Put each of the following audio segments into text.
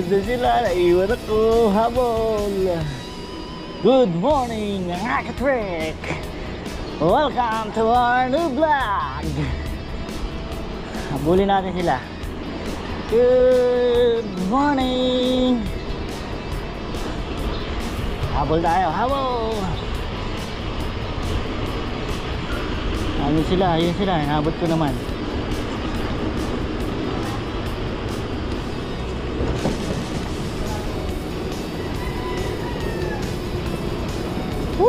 morning! Andun na sila, naiwan ako, habol! Good morning, mga katrek! Welcome to our new vlog! Habulin natin sila. Good morning! Habol tayo, habol! Ano sila, ayun sila, nabot ko naman.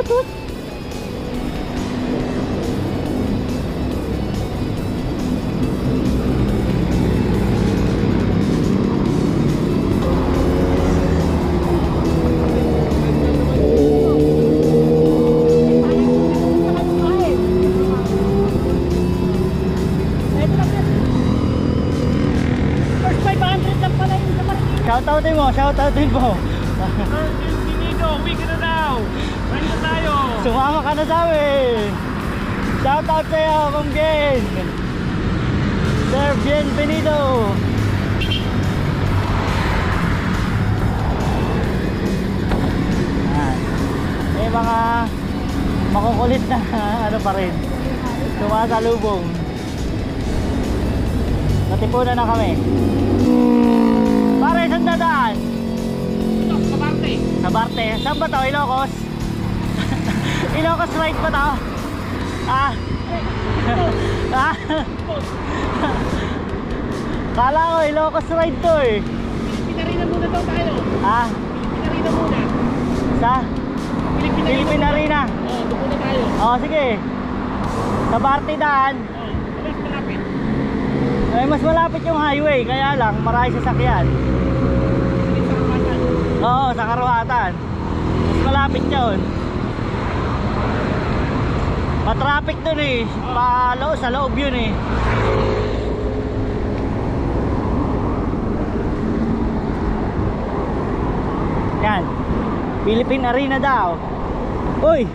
500 lang pala yung sa Marikina. Shoutoutin mo, ka na sa amin. Shoutout sa'yo, Ma'am Gen. Sir Bienvenido. Yan. May mga makukulit na ano pa rin. Sumasalubong. Natipunan na kami. Pare, saan dadaan? Ito, kabante. Sa Barte. Saan ba to? Ilocos? Ilocos ride ba to? Ah? ah? Kala ko Ilocos ride to eh. Pinarina muna daw tayo. Ah? Pinarina muna. Sa? Pilipinarina Philippine Arena. Oo, doon muna tayo. Oh, sige. Sa Barte daan. Oo, alas malapit. Ay, mas malapit yung highway. Kaya lang, marami sasakyan. Sige sa kapatan. Oo, sa Karuhatan. Mas malapit yun. Matraffic dun eh. Palo, sa loob yun eh. Yan. Philippine Arena daw. Uy!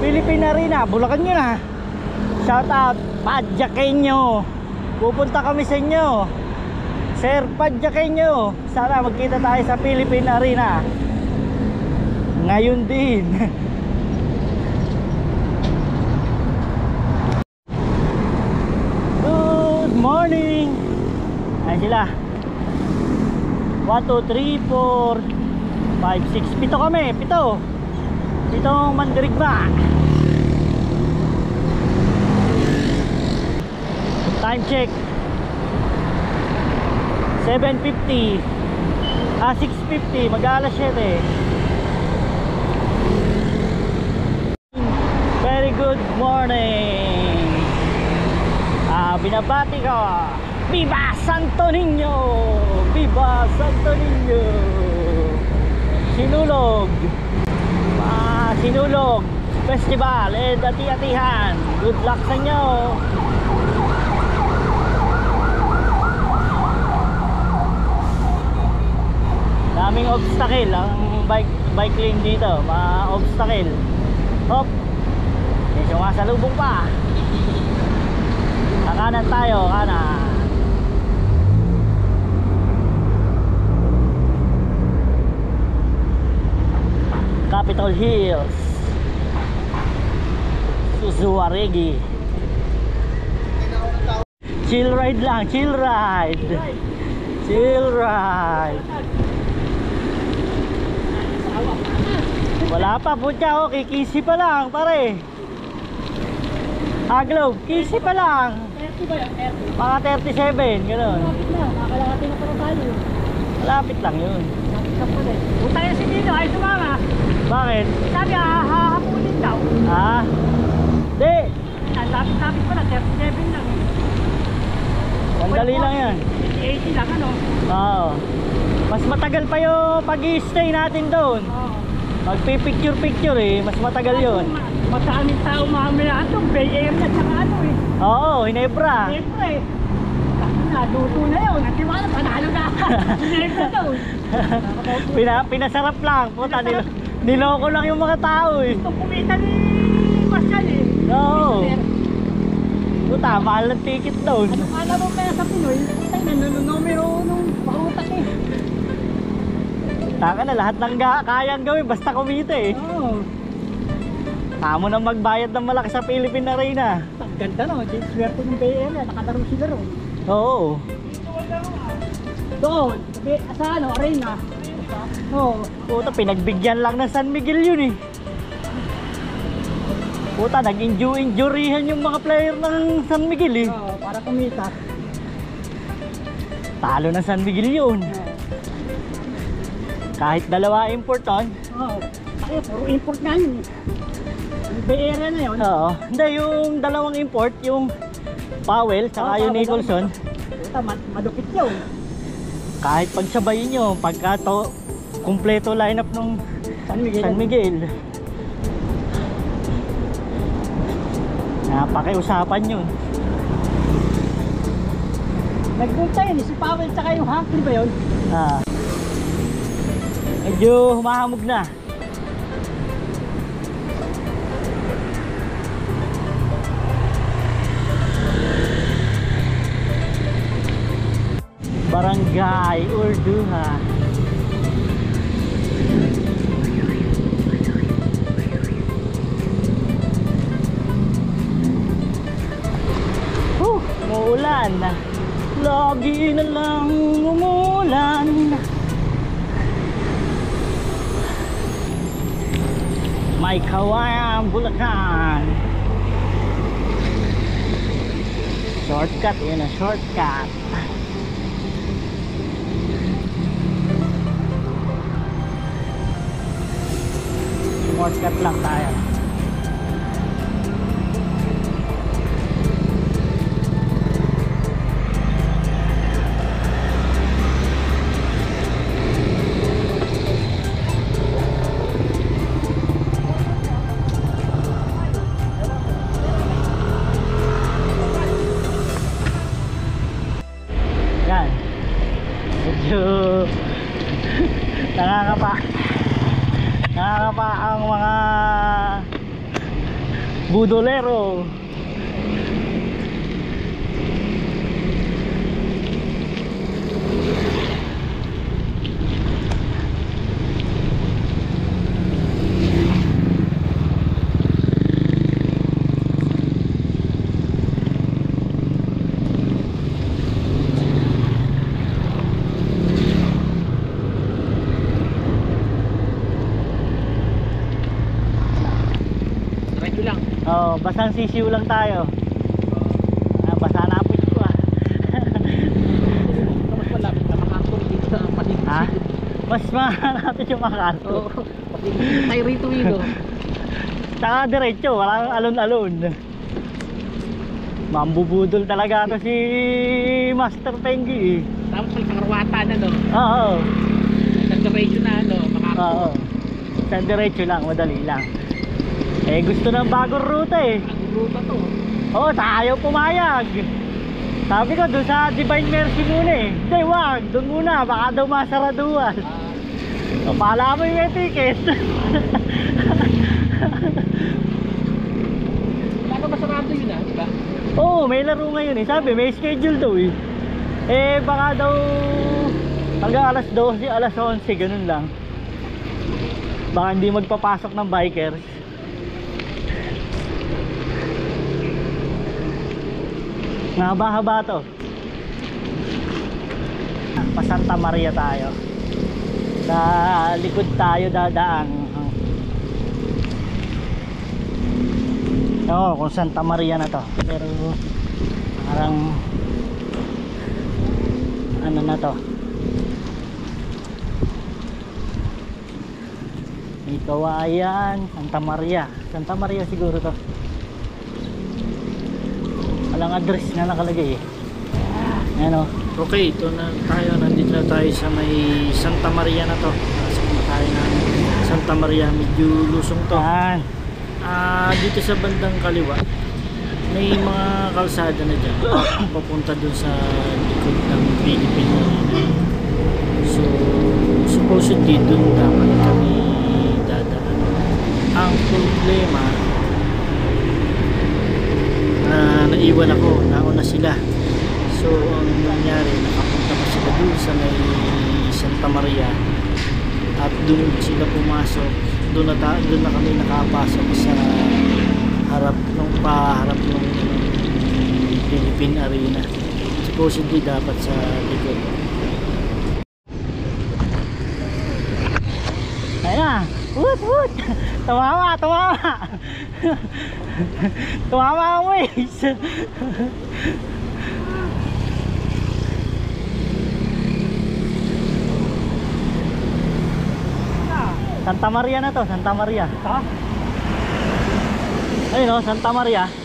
Philippine Arena. Bulacan nyo na. Shout out. Padjakenyo. Pupunta kami sa inyo. Sir Padjakenyo. Sana magkita tayo sa Philippine Arena. Ngayon din. Good morning. Ayan sila. 1, 2, 3, 4, 5, 6. Pito kami. Pito. Pitong mandirigma. Time check. 7.50. Ah, 6.50. Mag-alas 7. Very good morning. Ah, binabati ko. Viva Santo Niño! Viva Santo Niño! Sinulog. Ah, Sinulog Festival and ati-atihan. Good luck sa inyo. Daming obstacle ang bike bike lane dito, mga obstacle. Hop. May sumasalubong pa. Kakanan tayo, kanan. Capitol Hills. Suzuaregi. Chill ride lang, chill ride. Chill ride. Wala pa, putya ko, kikisi pa lang, pare. Aglow, kisi pa lang. 30 ba yan? 30. Mga 37, gano'n. Malapit na. Nakakalahati na pala tayo. Malapit lang yun. Malapit pala eh. Punta yan si Dino. Ay, sumama. Bakit? Sabi, ah, hahapunin daw. Ah? Di, Ang lapit-lapit pala. 37 lang. sandali lang yan. 80 lang ano. Oo. Mas matagal pa yung pag-i-stay natin doon. Oo. Magpipicture-picture eh, mas matagal yun. Masaming tao mamaya ito. Bay Area tsaka ano eh. Oo, Hinebra. Siyempre. Naduto na yun. At di ba alam, panalo na. Siyempre daw. Pina, pinasarap lang. Puta, nilo, niloko lang yung mga tao eh. Gusto kumita ni Marshall eh. Oo. Puta, mahal ng ticket doon. Ano kala mo kaya sa Pinoy? Ay, nanonumero nung parutak eh. Taka na lahat ng ga- kayang gawin basta kumita eh. Oo. Tamo na magbayad ng malaki sa Philippine Arena. Ang ganda no. Swerte ng BL. Nakadaro sila ron. Oo. Doon. Sabi, sa ano, arena. Oo. Puta, pinagbigyan lang ng San Miguel yun eh. Puta, nag-injury-injuryhan yung mga player ng San Miguel eh. Oo, para kumita. Talo ng San Miguel yun. Kahit dalawa import on. Oo. Ay, puro import nga yun. eh. BL na yun. Oo. Hindi, yung dalawang import, yung Powell, saka Oo, yung. Nicholson. Puta, ma- madupit yun. Kahit pagsabayin nyo, pagka to, kumpleto lineup ng San Miguel. San Miguel. Napakiusapan yun. Nagpunta yun, si Powell tsaka yung Hankley ba yun? Ah. Medyo humahamog na. Barangay Urduha. Umuulan. Lagi na lang umuulan. May kawayan Bulacan. Shortcut, yun ang shortcut. Shortcut lang tayo. Nakakapa. Nakakapa ang mga budolero. Diretso lang. Oh, basang sisiw lang tayo. Ah, basa na po ko ah. Mas malapit na makakuli dito sa paligid. ha? Mas mahanapin yung. Paligid tayo rito yun. oh. Saka diretso, walang alon-alon. Mambubudol talaga to si Master Tengi eh. Tapos may sangarwata na no. Oo. Sa diretso na ano, makakuli. Oo. Sa diretso lang, madali lang. Eh gusto ng bagong ruta eh. Ang ruta to. Oo, tayo pumayag. Sabi ko doon sa Divine Mercy muna eh. Hindi, wag. Doon muna, baka daw masaraduan. Ah, O, pala mo yung may ticket. Wala ba sarado yun ah, di ba? Oo, may laro ngayon eh. Sabi, may schedule daw eh. Eh, baka daw hanggang alas 12, alas 11, ganun lang. Baka hindi magpapasok ng bikers. Mahaba-haba to. Pa Santa Maria tayo. Sa likod tayo dadaan. Oo, kung Santa Maria na to. Pero parang ano na to. May kawayan, Santa Maria. Santa Maria siguro to. Walang address na nakalagay eh. Ano? Okay, ito na tayo. Nandito na tayo sa may Santa Maria na to. Pasok na tayo ng Santa Maria. Medyo lusong to. Ah. Ah, dito sa bandang kaliwa, may mga kalsada na dyan. Papunta dun sa likod ng Philippine Marina. So, supposedly dun dapat kami dadaan. Ang problema, na naiwan ako, nauna sila. So, ang nangyari, nakapunta pa sila dun sa may Santa Maria. at doon sila pumasok. Doon na, doon na kami nakapasok sa harap ng paharap ng Philippine Arena. Supposedly dapat sa likod. Ayun na woot woot tumama tumama tumama ang waves Santa Maria na to, Santa Maria. Ha? Ayun o, Santa Maria.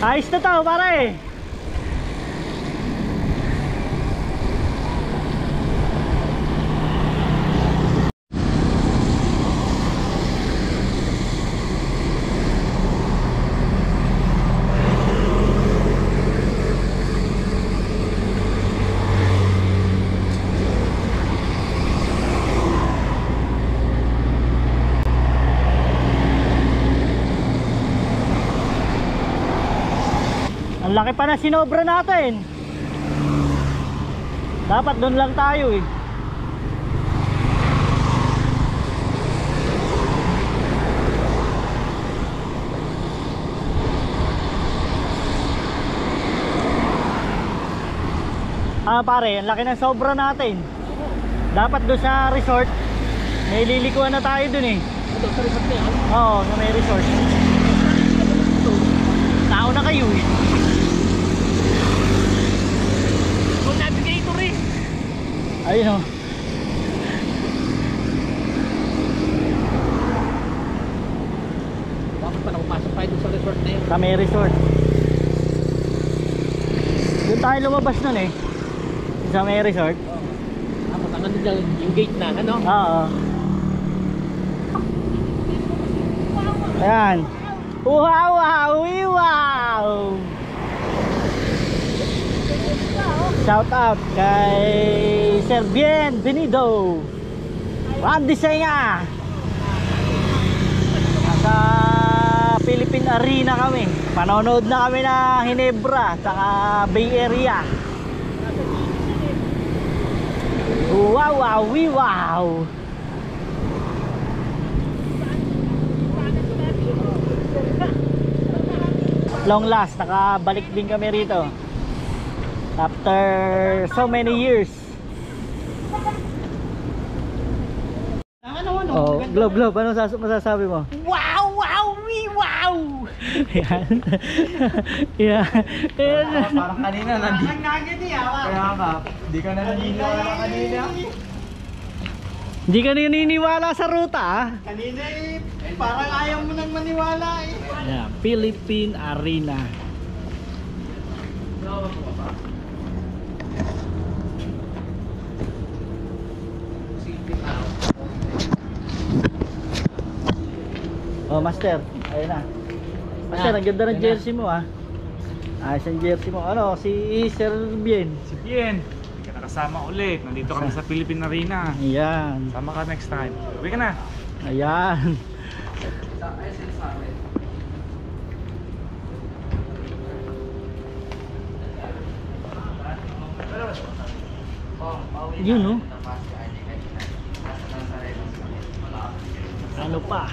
Ayos na to, pare. Laki pa na sinobra natin. Dapat doon lang tayo eh. Ah pare, ang laki ng sobra natin. Dapat doon sa resort, may lilikuan na tayo doon eh. Ito, sa resort na yan. Oo, sa may resort. Tao na kayo eh. Kung navigator eh. Ayun oh. Bakit pa nakapasok tayo sa resort na yun? Sa may resort. Doon tayo lumabas nun eh. Sa may resort. Tapos ang ano dyan, yung gate na, ano? Oo. Ayan. Wow, wow, wow! Shout out kay Sir Bien Benido. Randy Senga. Nasa Philippine Arena kami. Panonood na kami ng Hinebra saka Bay Area. Wow, wow, wow! Long last, nakabalik din kami rito. After so many years. Ano, ano? Oh, Globe, Globe, ano sas masasabi mo? Wow, wow, wee, wow! Yan. Yan. Yan. Parang kanina nandito. Ang nagit eh. Kaya nga, di ka na naniniwala kanina. Hindi ka naniniwala sa ruta ah. Kanina eh, parang ayaw mo nang maniwala eh. Yeah, Philippine Arena. Oh, Master. Ayun na. Master, Ah, ang ganda ng na. jersey mo ah. Ayos ang jersey mo. Ano, si Sir Bien. Si Bien, hindi ka nakasama ulit. Nandito kami sa Philippine Arena. Ayan. Sama ka next time. Uwi ka na. Ayan. Yun no? Ano pa?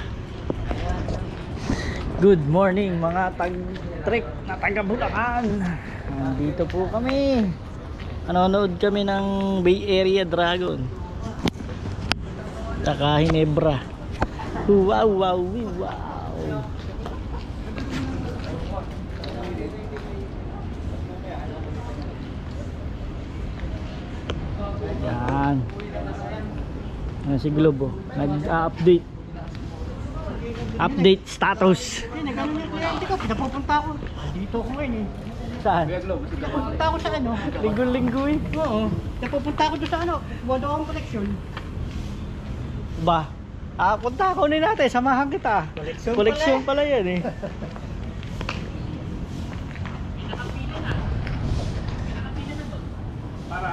Good morning mga tag-trek na taga Bulacan. Nandito po kami. Nanonood kami ng Bay Area Dragon. Taka Hinebra. Wow, wow, wow. Yan. Yan si Globo. Nag-update. Update status. Hindi, nagano niya kuya, hindi ko, pinapupunta ako. Dito ako ngayon eh. Saan? Napupunta ako sa ano. Linggo-linggo eh. Oo. Napupunta ako doon sa ano, Wado akong collection. Ba? Ah, punta ako ni natin. Samahan kita. Collection Collection pala yan eh.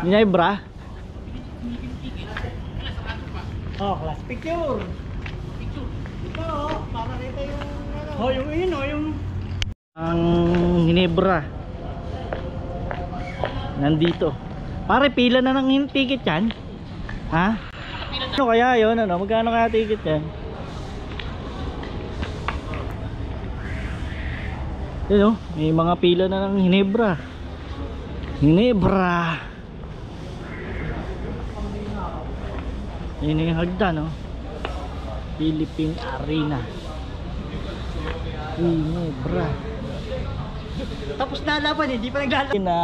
Ginebra? Oh, class picture. Oh, para rito yung ano. Oh, yung yun, yung... Ang Hinebra. Nandito. Pare, pila na ng ticket yan? Ha? Ano kaya yun, ano? Magkano kaya ticket yan? Yun, oh. May mga pila na ng Hinebra. Hinebra. Yun yung hagdan, oh. Philippine Arena. Hinebra. Tapos na laban, hindi pa naglalaban. na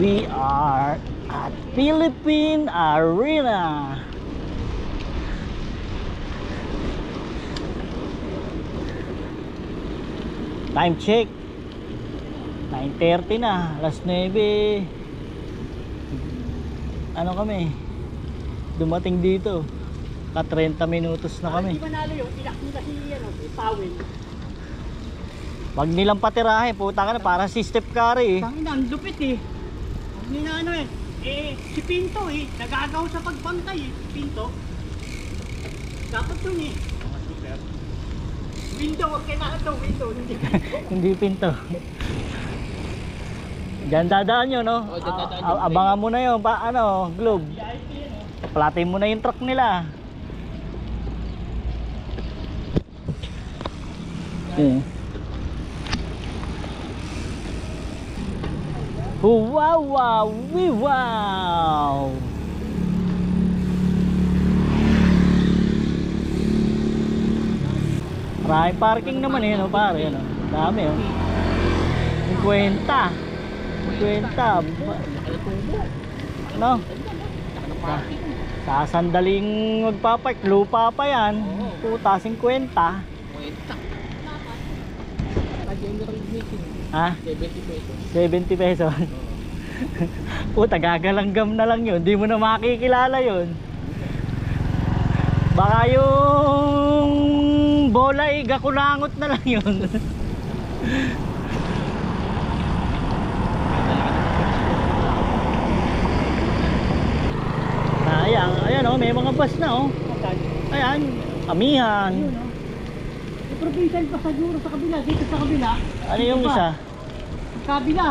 we are at Philippine Arena time check 9.30 na alas 9 ano kami dumating dito ka 30 minutos na kami Hindi manalo yung ilak nila si ano, Powell. Pag nilang patirahin, puta ka na, para si Steph Curry eh. Tangina, ang lupit eh. Hindi na ano eh. Eh, si Pinto eh. Nagagaw sa pagbantay eh. Si Pinto. Dapat yun eh. Window, huwag kailangan daw window. Hindi. Hindi pinto. Diyan dadaan yun, no? Oo, dyan dadaan yun. abangan mo na yun, pa, ano, globe. Platin mo na yung truck nila. Okay. Wow, wow, wee, wow. Maraming parking naman eh, no, pare, ano. Dami, oh. 50. 50. Ba- No? Sa- Sasandaling magpapark, lupa pa yan. Puta, 50. Ha? 70 pesos. Puta, gagalanggam na lang yun. Di mo na makikilala yun. Baka yung bola ay gakulangot na lang yun. Ayan, ayan oh, bus na oh. Ayan, amihan. Ayun, no? May provincial pa sa Euro sa kabila. Dito sa kabila. Ano yung isa? Sa kabila.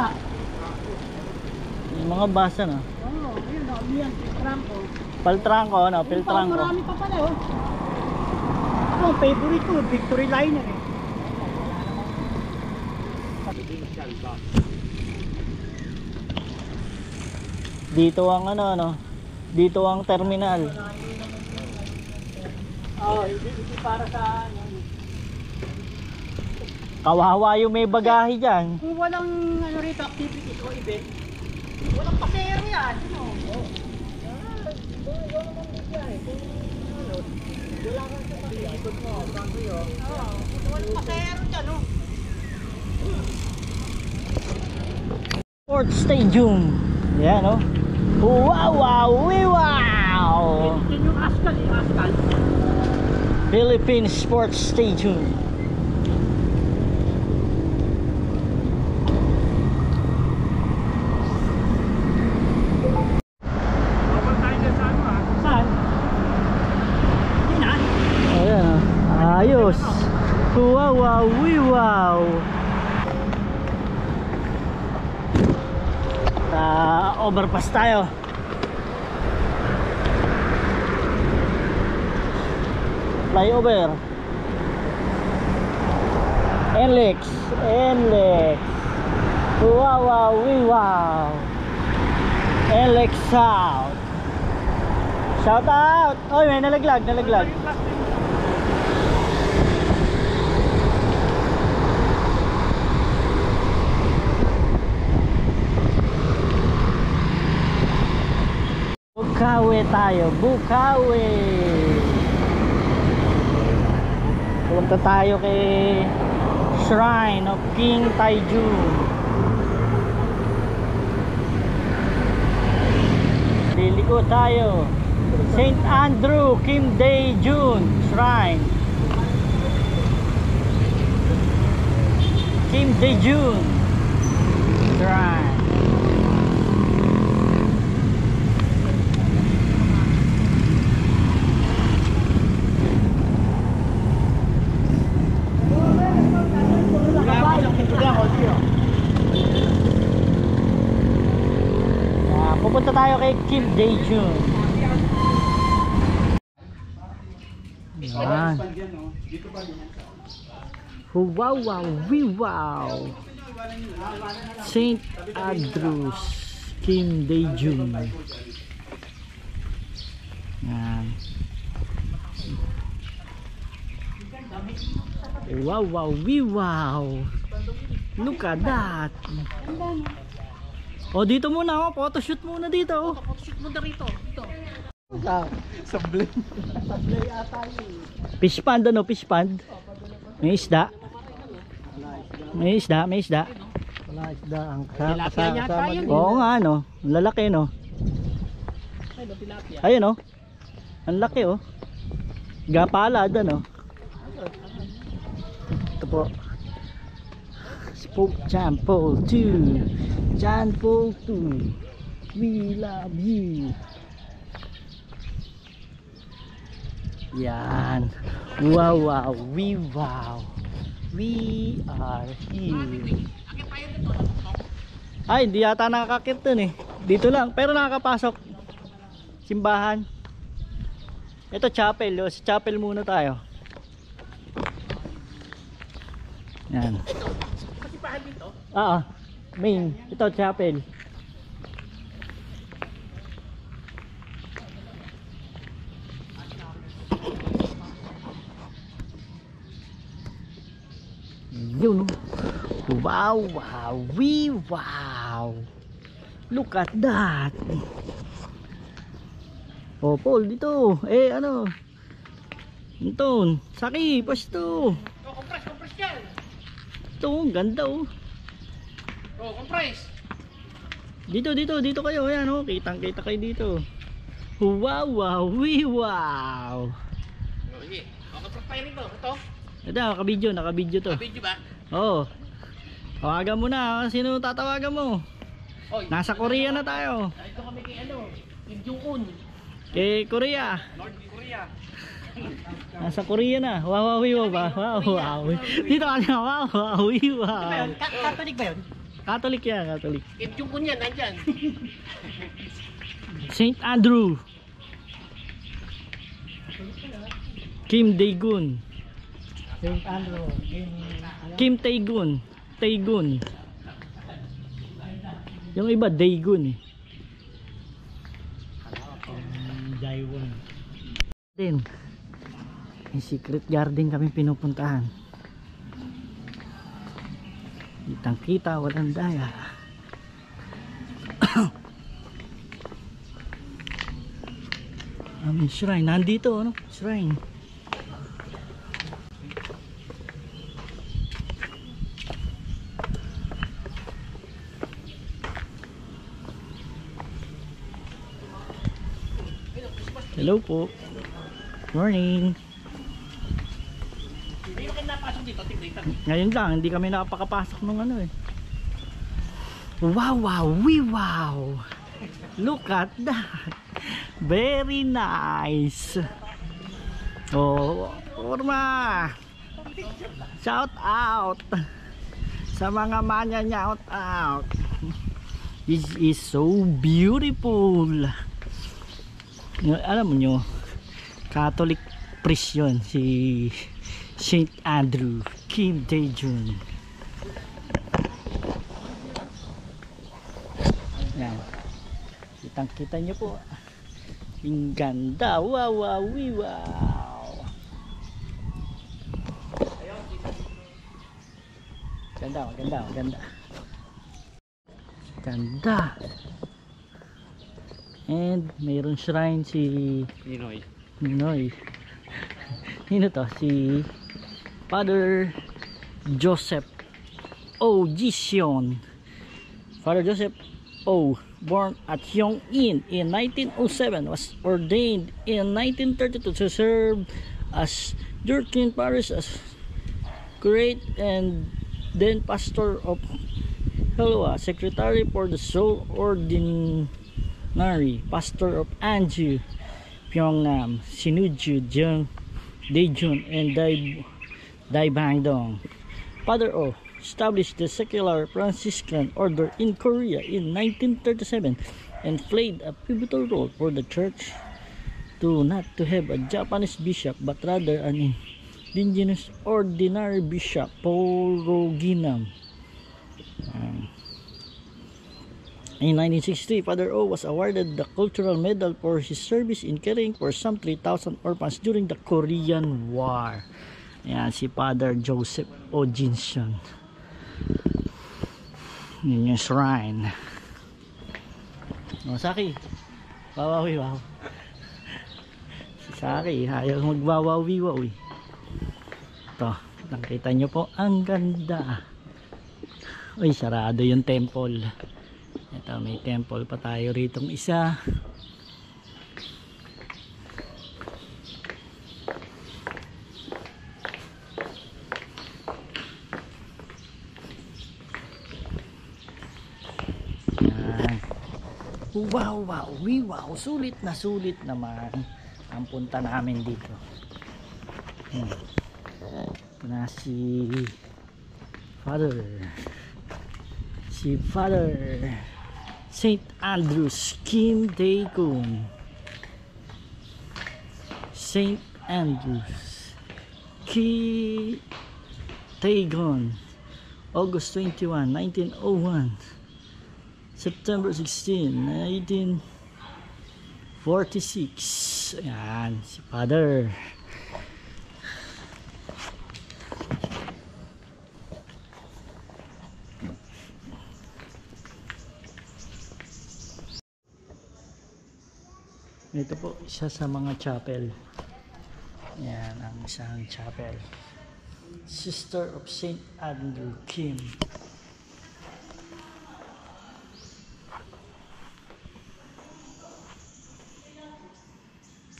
Yung mga bus ano. Oo, oh, ayun o. Miyan, Trumpo. Paltrangko, ano, Piltrangko. Marami pa pala oh. Ako, ang favorite ko, Victory Liner eh. Dito ang ano, ano. Dito ang terminal. Oo, oh, hindi, hindi para sa ano. Kawawa yung may bagahe dyan. Kung walang ano rito, activities o event, walang pasero yan. Ano? Oo. Oo, walang pasero dyan, oh. Sports Stadium. Yan, oh. Wow, wow, wee, wow. Yan yung Ascal, yung Ascal. Philippine Sports. Ayan, ah. ayos. Wow, wow, wow. Sa overpass tayo. Flyover. NLEX, NLEX. Wow, wow, wow. NLEX South. Shout out! Oy, may nalaglag, nalaglag. Bukawi tayo, Bukawi. Punta tayo kay Shrine of King Taijun. Liliko tayo. St. Andrew Kim Dae Jun Shrine. Kim Dae Jun Shrine. Kay Kim Daejun. Yan. Wow, wow, wee, wow. St. Andrews, Kim Daejun. Yan. Wow, wow, wee, wow. Look at that. O dito muna oh, photoshoot muna dito oh. Photoshoot mo na rito. Ito. Sablay. Fish pond ano, fish pond. May isda. May isda, may isda. Wala isda ang yun. Oo nga no, ang lalaki no. Ayun oh. Ang laki oh. Gapalad ano. Ito po. Spoke Paul 2. John Paul 2. We love you. Yan. Wow, wow, we wow. We are here. Ay, hindi yata nakakakit dun eh. Dito lang, pero nakakapasok. Simbahan. Ito chapel, oh. sa chapel muna tayo. Yan. Kasipahan dito. Oo. Main. Ito chapel. Yun. Wow, wow, wee, wow. Look at that. Oh, Paul, dito. Eh, ano? Ito, saki, pasto. Oh, compress, compress yan. Ito, ganda oh. Oh, compress. Dito, dito, dito kayo. Ayan, oh. Kitang kita kayo dito. Wow, wow, wee, wow. Oh, sige. Oh, rin to. Ito. Ito, nakabidyo, nakabidyo to. Video ba? Oo. Oh. Tawagan mo na. Sino tatawagan mo? Oh, Nasa Korea na tayo. Ito kami kay ano. Kim Jong-un. Kay Korea. North Korea. Nasa Korea na. Wow, wow, wow ba? Wow, wow. Dito ka na. Wow, wow, wow. Catholic ba yun? Catholic yan, Catholic. Kim Jong-un yan, nandyan. St. Andrew. Kim Daegun. St. Andrew. Kim Taegun. Taegun. Yung iba Daegun eh. Daiwan. Din. May secret garden kami pinupuntahan. Kitang kita, walang daya. Aming shrine. Nandito, ano? Shrine. Hello po. Morning. Hindi ko kayo napasok dito. Tignan Ngayon lang, hindi kami nakapakapasok nung ano eh. Wow, wow, wee wow. Look at that. Very nice. Oh, Urma. Shout out. Sa mga manya shout out. This is so beautiful. Alam nyo, Catholic priest yun, si St. Andrew Kim Daejun. Yan. Kitang kita nyo po. Ang ganda. Wow, wow, wow. Ganda, maganda, maganda. Ganda. And mayroon shrine si Ninoy. Ninoy. Sino to? Si Father Joseph O. Gision. Father Joseph O. Born at Yongin in 1907 was ordained in 1932 to serve as Durkin Parish as great and then pastor of Helwa, secretary for the Seoul Ordinary, pastor of Anju, Pyongnam, Sinuju, Jeong, Daejeon, and Dai, Daibangdong. Father O established the secular Franciscan order in Korea in 1937 and played a pivotal role for the church to not to have a Japanese bishop but rather an indigenous ordinary bishop Poroginam. Um, in 1963, Father O was awarded the Cultural Medal for his service in caring for some 3,000 orphans during the Korean War. Ayan, si Father Joseph O. Jinson. Yun yung shrine. O, Saki. Wawawi, wow. Si Saki, ayaw magwawawi-waw eh. Ito, nakita nyo po, ang ganda. Uy, sarado yung temple. Ito, may temple pa tayo ritong isa. Yan. Wow, wow, wee, wow. Sulit na sulit naman ang punta namin dito. Hmm. Ito na si Father. Si Father St. Andrews Kim Dae-kun. St. Andrews Ki Taegon August 21, 1901 September 16, 1946 Ayan, si Father Ito po, isa sa mga chapel. Yan, ang isang chapel. Sister of St. Andrew Kim.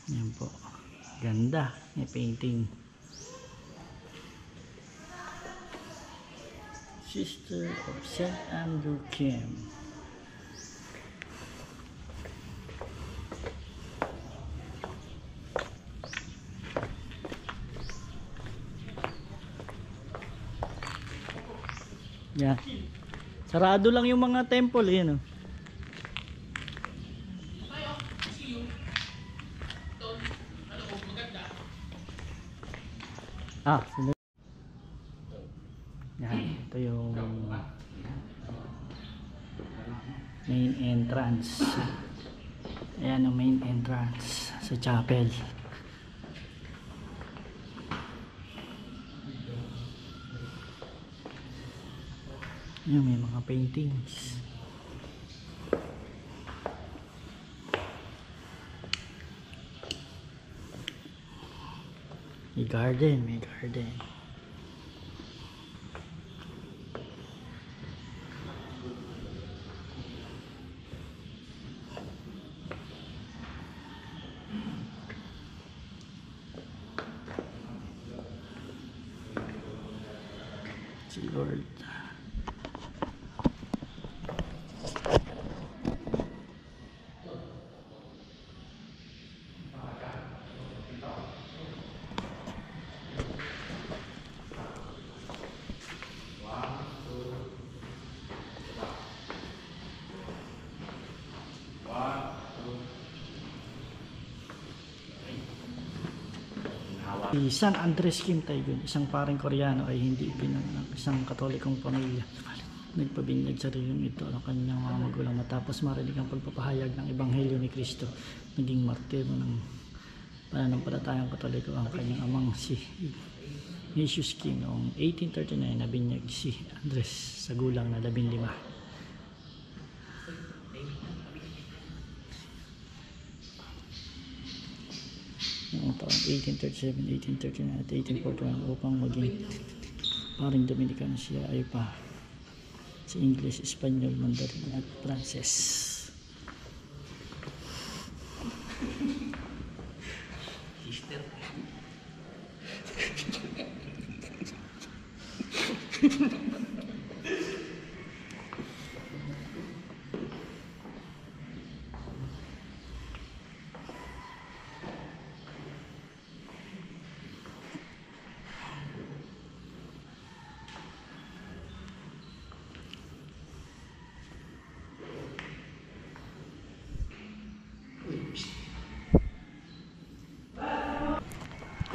Yan po. Ganda. May painting. Sister of St. Andrew Kim. Yan. Sarado lang yung mga temple, yun oh. Ah, sunod. Yan, ito yung main entrance. Ayan ang main entrance sa chapel. Ayan, may mga paintings. May garden, may garden. Si Lord. Si San Andres Kim Taegun, isang paring Koreano ay hindi pinanganak isang katolikong pamilya. Nagpabinyag sa rehiyon ito ang kanyang mga magulang matapos marinig ang pagpapahayag ng Ebanghelyo ni Kristo. Naging martiro ng pananampalatayang katoliko ang kanyang amang si Jesus Kim noong 1839 nabinyag si Andres sa gulang na 15. Taong 1837, 1839 at 1841 upang maging paring Dominikano siya ay pa sa English, Espanyol, Mandarin at Pranses.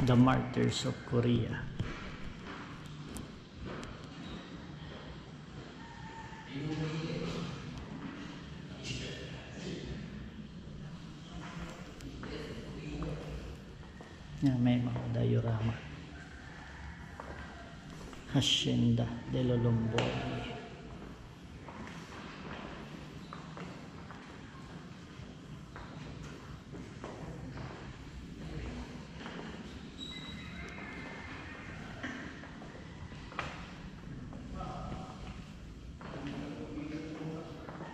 The Martyrs of Korea. Yan, may mga diorama. Hacienda de Lolomboy.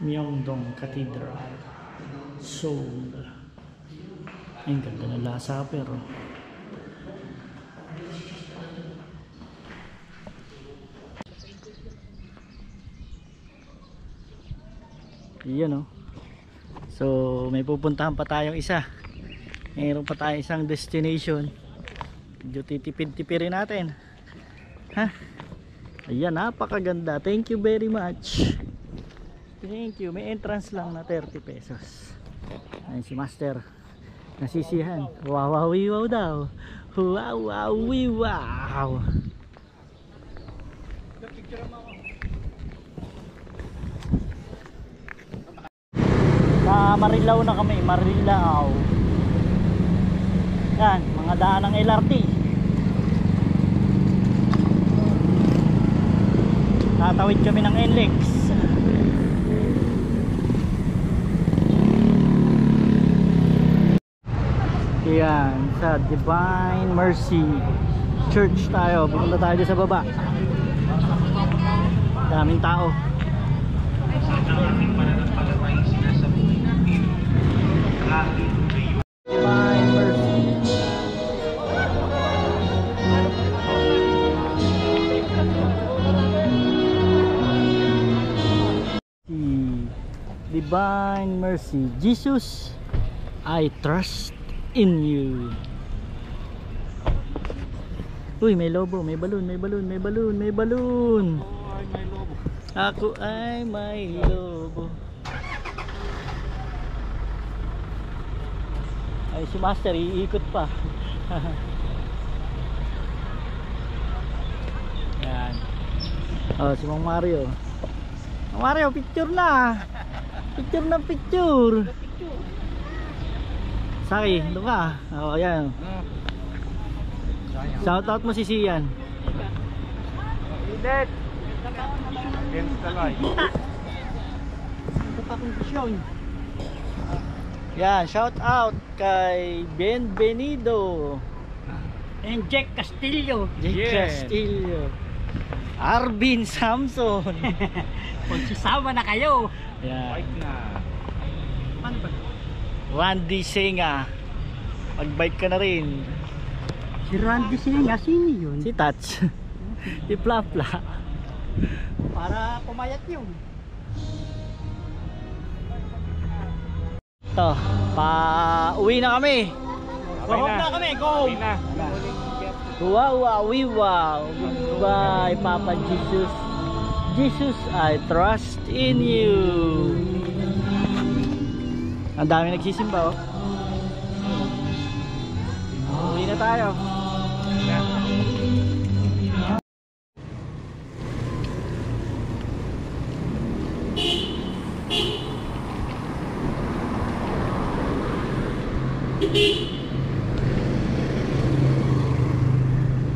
Myeongdong Cathedral Seoul ay ganda ng lasa pero Iyan oh. So may pupuntahan pa tayong isa. Mayroon pa tayong isang destination. Medyo titipid-tipirin natin. Ha? Ayan, napakaganda. Thank you very much. Thank you. May entrance lang na 30 pesos. Ayun si Master. Nasisihan. Wow, wow, wow daw. Wow, wow, wow. Sa Marilao na kami. Marilao. Yan, mga daan ng LRT. Tatawid kami ng NLEX. Yan, sa Divine Mercy Church tayo. Pupunta tayo sa baba. Daming tao. Divine Mercy. Divine Mercy. Jesus, I trust in you. Uy, may lobo, may balon, may balon, may balon, may balon. Ay, may lobo. Ako ay may lobo. Ay, si Master, iikot pa. Yan. Oh, si Mang Mario. Mang Mario, picture na. Picture na picture. Saki, doon ka. Oo, yan. Shoutout mo si Sian. Init! Against the light. Ito pa kondisyon. Yan, shout out kay Benvenido. And Jack Castillo. Jake Yan. Castillo. Arvin Samson. Magsasama na kayo. Yan. Bike na. Randy Senga. Mag-bike ka na rin. Si Randy Singa, sino yun? Si Touch. si Plapla. Para pumayat yun. Ito, pa uwi na kami. Go home na kami, go! Na. Wow, wow, wow. Goodbye, Papa Jesus. Jesus, I trust in you. Ang dami nagsisimba, oh. Uwi na tayo.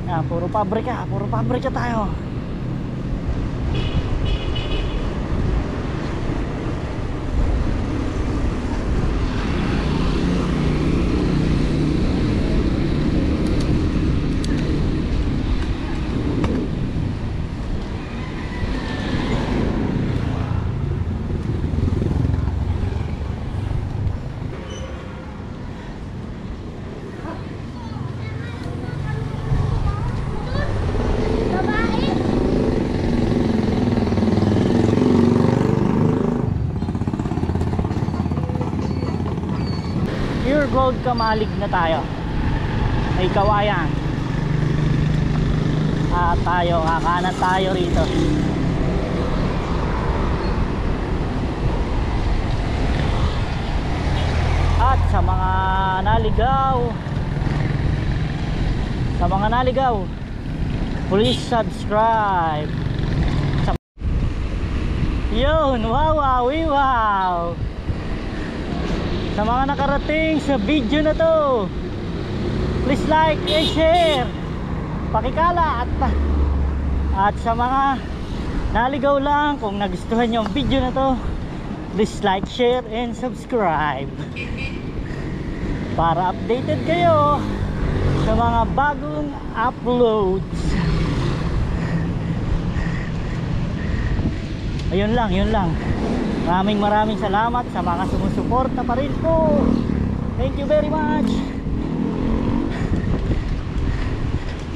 Ah, puro pabrika, puro pabrika tayo. Kamalig na tayo. May kawayan. At tayo, kakanan tayo rito. At sa mga naligaw Sa mga naligaw, please subscribe. Yun, wow, wow, wow. Sa mga nakarating sa video na to, please like and share. Pakikala at at sa mga naligaw lang kung nagustuhan nyo ang video na to, please like, share and subscribe. Para updated kayo sa mga bagong uploads. Ayun lang, yun lang. Maraming maraming salamat sa mga sumusuporta pa rin po. Thank you very much.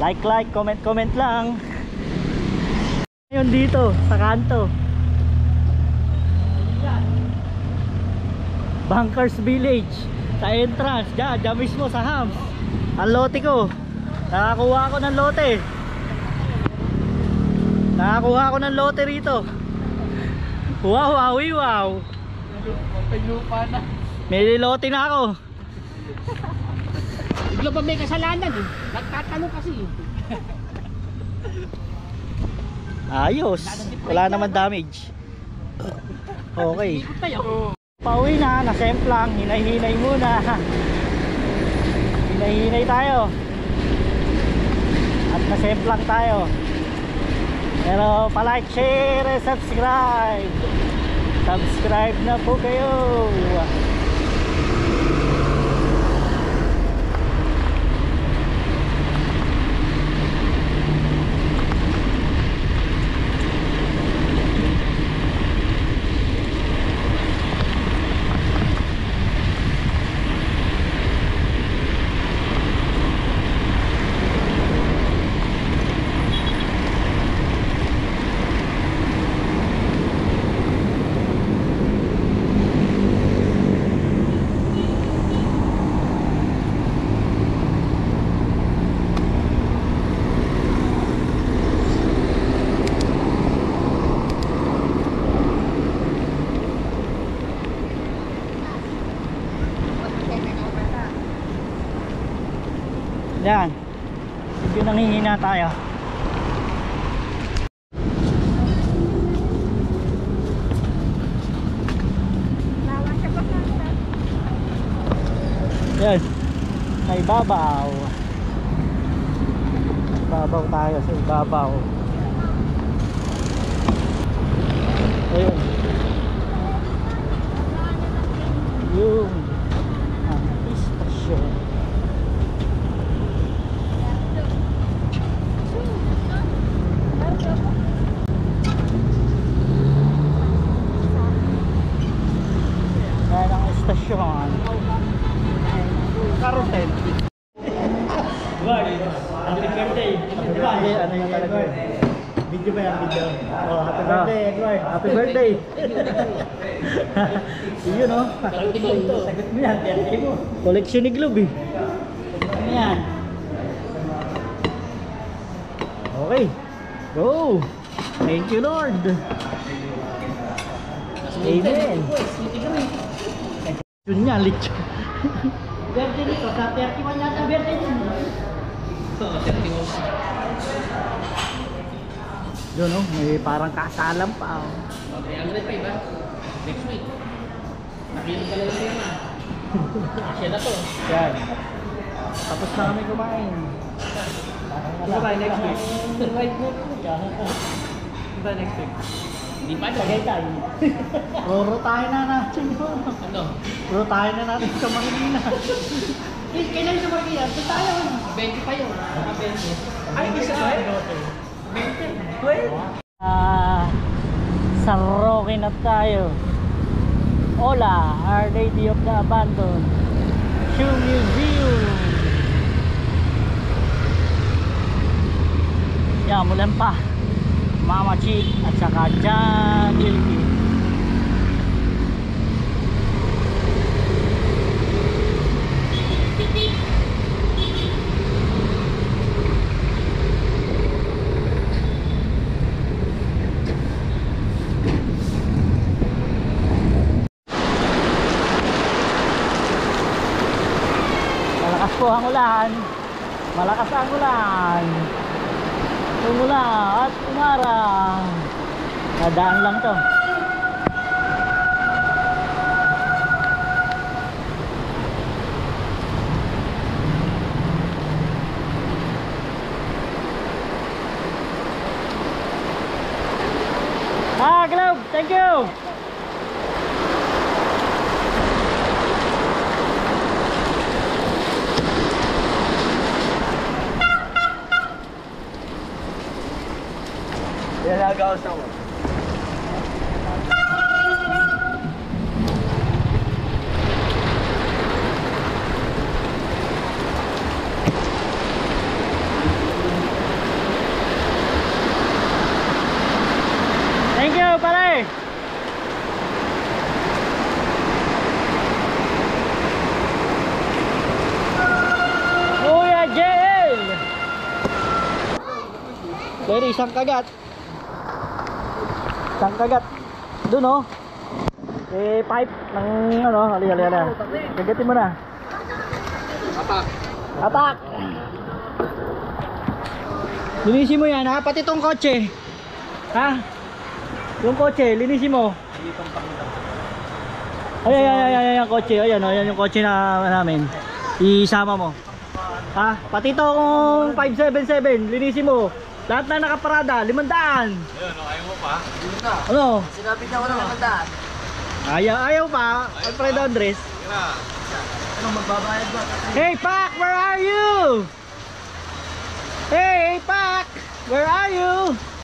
Like, like, comment, comment lang. Ngayon dito, sa kanto. Bunkers Village. Sa entrance, dyan, dyan mismo sa Hams. Ang lote ko. Nakakuha ako ng lote. Nakakuha ako ng lote rito. Wow, wow, wow. May lupa na. May lote na ako. Bigla ba may kasalanan eh? Nagtatanong kasi eh. Ayos. Wala naman damage. Okay. Pauwi na, nasemplang, hinay-hinay muna. Hinay-hinay tayo. At nasemplang tayo. Pero palike, share, subscribe. Subscribe na po kayo. Yan. Nanghihina tayo. Yan. Sa ibabaw. Ibabaw tayo sa ibabaw. Ayun. Yung ang istasyon. Yan ang istasyon. Carousel. Happy birthday. Di ba? Ano yung talaga? Video ba yan? Video? Oh, happy birthday, Edward. Happy birthday. Yun oh. Sagot mo yan. Collection ni Globe eh. Ano yan? Okay. Go. Thank you Lord. Amen. Yun nga, lechon. Birthday nito, sa 31 yata birthday niya. Yun oh, may parang kasalam pa oh. Okay, pa iba? Next week. Nakinig ka lang siya na. Siya na to. Yan. Tapos na kami kumain. Ano ba next week? Right mo. Ano ba next week? Di pa na. Tagaytay. Roro tayo na natin. Ano? Roro tayo na natin sa Manila. Eh, kailan sa Marquilla? Ito tayo. 20 pa yun. Mga 20. Ay, isa ba? 20. Well, Ah, sa Rocky na tayo. Hola, Our Lady of the Abandoned Shoe Museum. Yan, mulan pa. Mama Chick at saka John Ilki. Malakas po ang ulan. Malakas ang ulan. Umula at umarang. Nadaan lang to. Ah, Globe, thank you. Yan nagawas ako. Thank you, pare. Kuya JL. Pero isang kagat. Kagat. Doon oh. Eh, pipe ng ano, hali hali hali. Kagatin mo na. Atak. Atak. Linisin mo yan ha, pati tong kotse. Ha? Yung kotse, linisin mo. Ay, ay, ay, ay, ay, yung kotse. Ayan, oh, ayan yung kotse na namin. Isama mo. Ha? Pati itong 577, linisin mo. Lahat na nakaparada, 500. Ayun, ayaw mo pa? Ano? Sinabi niya ako ng magandaan. Ayaw, ayaw pa. Alfredo Andres. Anong magbabayad ba? Hey, Pac, where are you? Hey, hey, Pac, where are you?